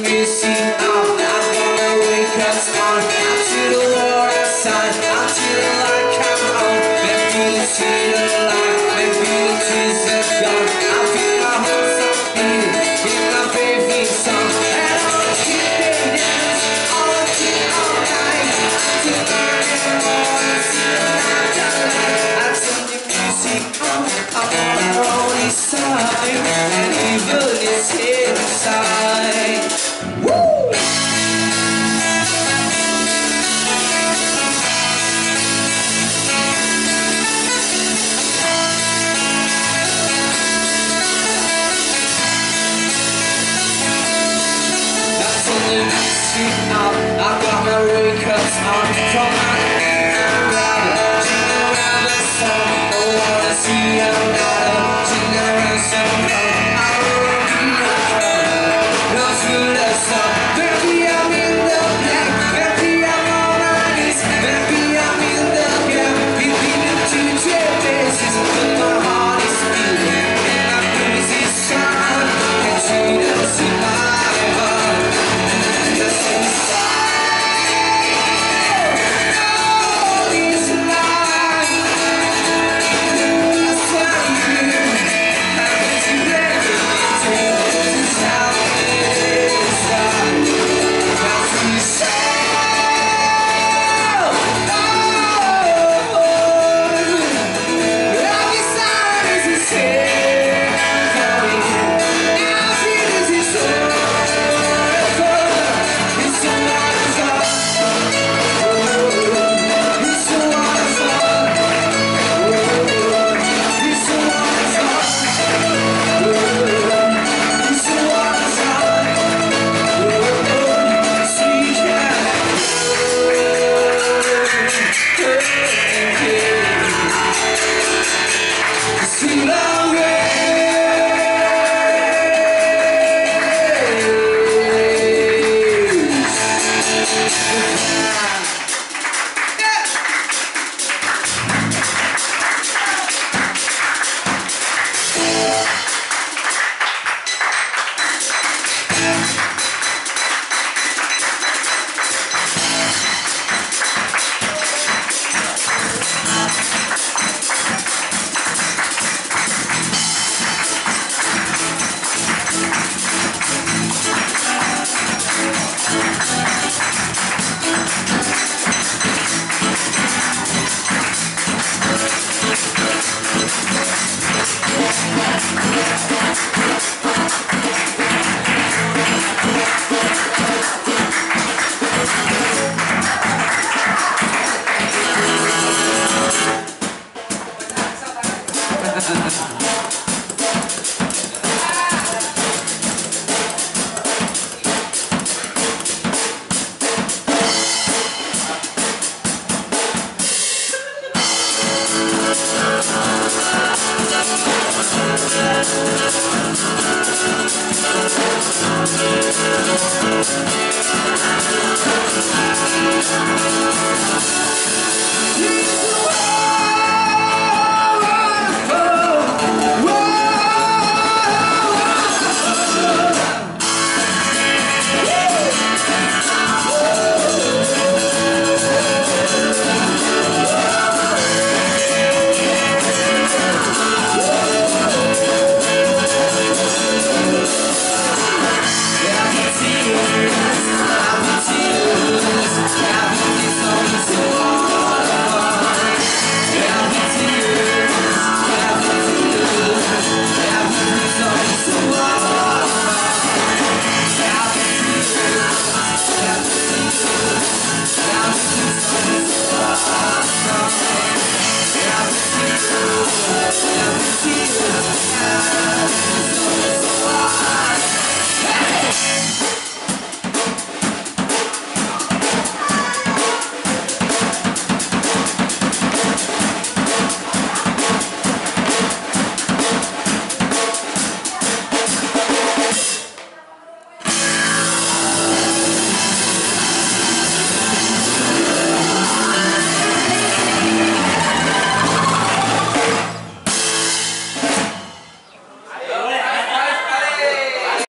me. On from